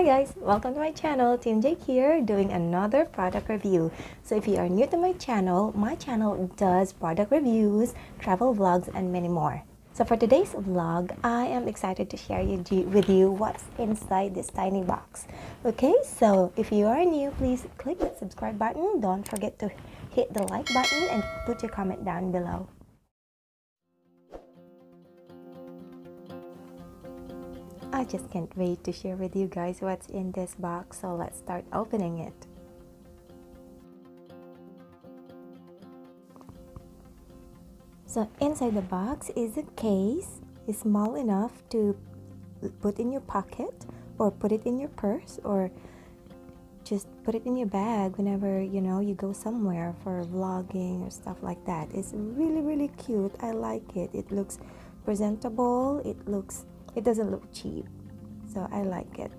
Hi guys, welcome to my channel. Team Jaeck here doing another product review. So if you are new to my channel, my channel does product reviews, travel vlogs, and many more. So for today's vlog, I am excited to share with you what's inside this tiny box. Okay, so if you are new, please click the subscribe button. Don't forget to hit the like button and put your comment down below. I just can't wait to share with you guys what's in this box so let's start opening it. So inside the box is a case. It's small enough to put in your pocket or put it in your purse or just put it in your bag whenever you know you go somewhere for vlogging or stuff like that. It's really really cute. I like it. It looks presentable. It looks it doesn't look cheap so I like it.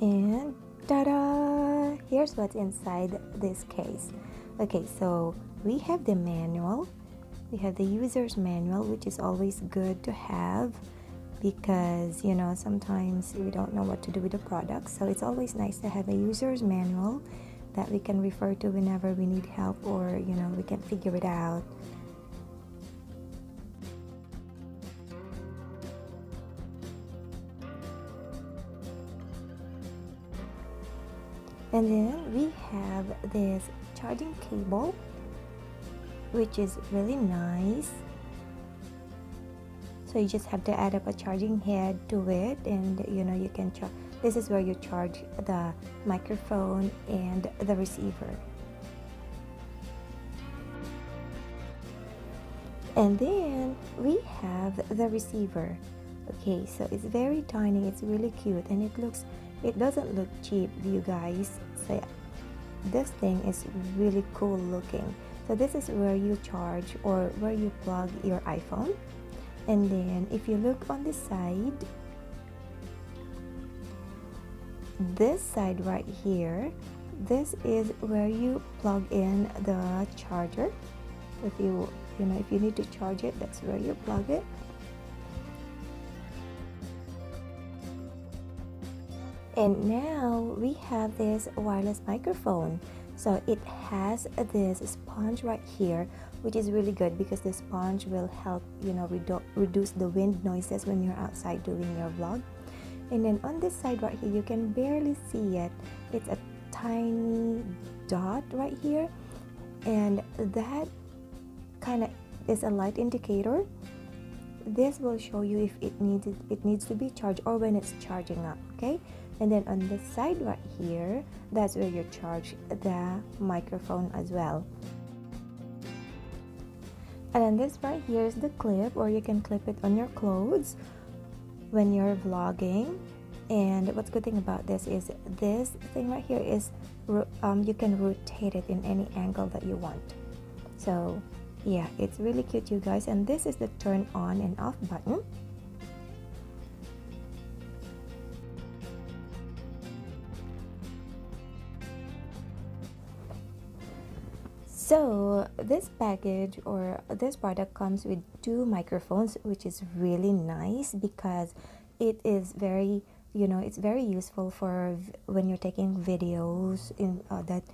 And ta-da! Here's what's inside this case. Okay so we have the manual. We have the user's manual which is always good to have because you know sometimes we don't know what to do with the product. So it's always nice to have a user's manual that we can refer to whenever we need help or you know we can figure it out. And then we have this charging cable which is really nice. So you just have to add up a charging head to it and you know you can charge this is where you charge the microphone and the receiver. And then we have the receiver. Okay, so it's very tiny, it's really cute and it looks it doesn't look cheap, you guys. So this thing is really cool looking. So this is where you charge or where you plug your iPhone. And then if you look on the side, this side right here this is where you plug in the charger. If you you know if you need to charge it that's where you plug it. And now we have this wireless microphone. So it has this sponge right here which is really good because the sponge will help you know redu reduce the wind noises when you're outside doing your vlog and then on this side right here you can barely see it it's a tiny dot right here. And that kind of is a light indicator. This will show you if it needs it needs to be charged or when it's charging up okay? And then on this side right here that's where you charge the microphone as well. And then this right here is the clip or you can clip it on your clothes when you're vlogging. And what's good thing about this is this thing right here is um, you can rotate it in any angle that you want. So yeah it's really cute you guys. And this is the turn on and off button So this package or this product comes with two microphones which is really nice because it is very you know it's very useful for when you're taking videos in uh, that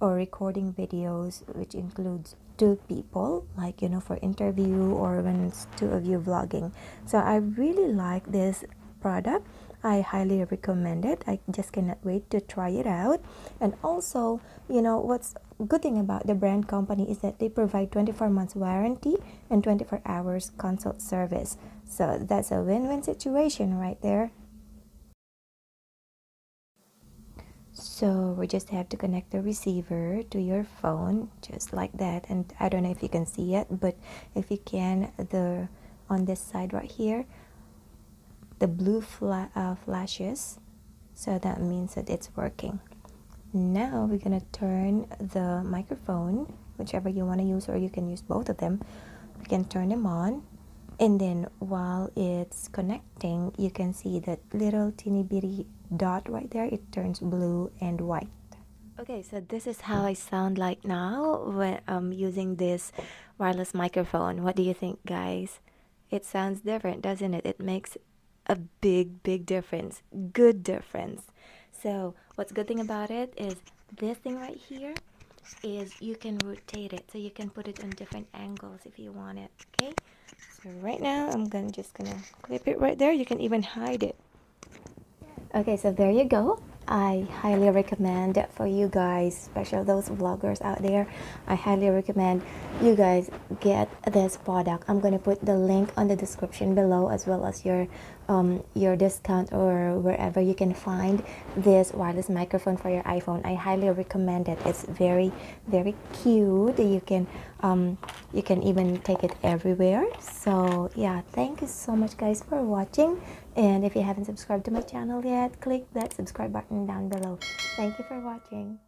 or recording videos which includes two people like you know for interview or when it's two of you vlogging so I really like this product I highly recommend it. I just cannot wait to try it out. And also, you know, what's good thing about the brand company is that they provide 24 months warranty and 24 hours consult service. So that's a win-win situation right there. So we just have to connect the receiver to your phone just like that and I don't know if you can see it but if you can the on this side right here the blue fla uh, flashes so that means that it's working now we're gonna turn the microphone whichever you want to use or you can use both of them. We can turn them on and then while it's connecting you can see that little teeny bitty dot right there it turns blue and white. Okay so this is how I sound like now when I'm using this wireless microphone. What do you think guys? It sounds different doesn't it? It makes a big big difference. Good difference so what's good thing about it is this thing right here is you can rotate it so you can put it on different angles if you want it okay so right now i'm gonna just gonna clip it right there you can even hide it okay so there you go I highly recommend that for you guys, especially those vloggers out there. I highly recommend you guys get this product. I'm gonna put the link on the description below as well as your um, your discount or wherever you can find this wireless microphone for your iPhone. I highly recommend it. It's very very cute. You can um, you can even take it everywhere. So yeah, thank you so much guys for watching. And if you haven't subscribed to my channel yet, click that subscribe button down below. Thank you for watching.